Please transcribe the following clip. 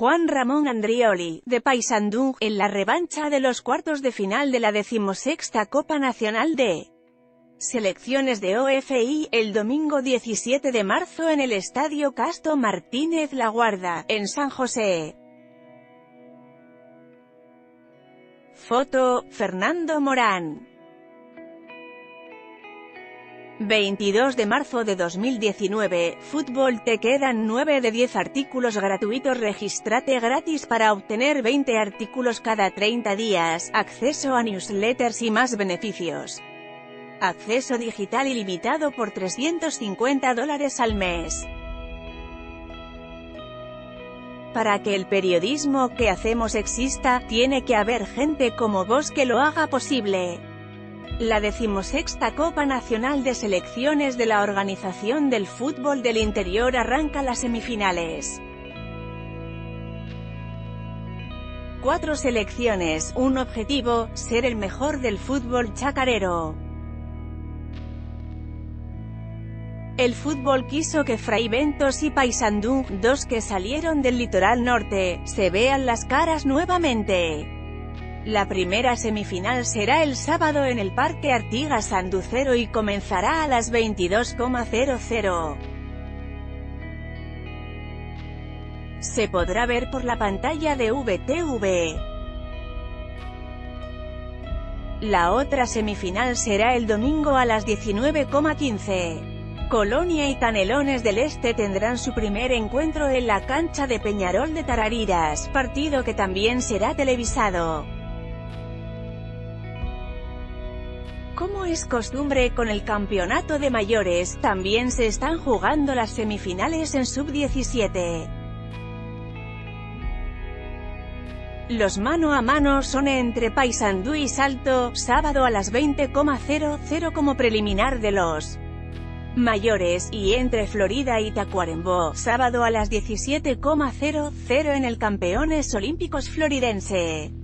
Juan Ramón Andrioli, de Paysandú, en la revancha de los cuartos de final de la decimosexta Copa Nacional de Selecciones de OFI, el domingo 17 de marzo en el Estadio Casto Martínez La Guarda, en San José. Foto, Fernando Morán 22 de marzo de 2019, Fútbol te quedan 9 de 10 artículos gratuitos Regístrate gratis para obtener 20 artículos cada 30 días, acceso a newsletters y más beneficios. Acceso digital ilimitado por 350 dólares al mes. Para que el periodismo que hacemos exista, tiene que haber gente como vos que lo haga posible. La decimosexta Copa Nacional de Selecciones de la Organización del Fútbol del Interior arranca las semifinales. Cuatro selecciones, un objetivo, ser el mejor del fútbol chacarero. El fútbol quiso que Fray Ventos y Paysandú, dos que salieron del litoral norte, se vean las caras nuevamente. La primera semifinal será el sábado en el Parque Artigas Sanducero y comenzará a las 22,00. Se podrá ver por la pantalla de VTV. La otra semifinal será el domingo a las 19,15. Colonia y Canelones del Este tendrán su primer encuentro en la cancha de Peñarol de Tarariras, partido que también será televisado. Como es costumbre con el campeonato de mayores, también se están jugando las semifinales en sub-17. Los mano a mano son entre Paysandú y Salto, sábado a las 20,00 como preliminar de los mayores, y entre Florida y Tacuarembó, sábado a las 17,00 en el Campeones Olímpicos Floridense.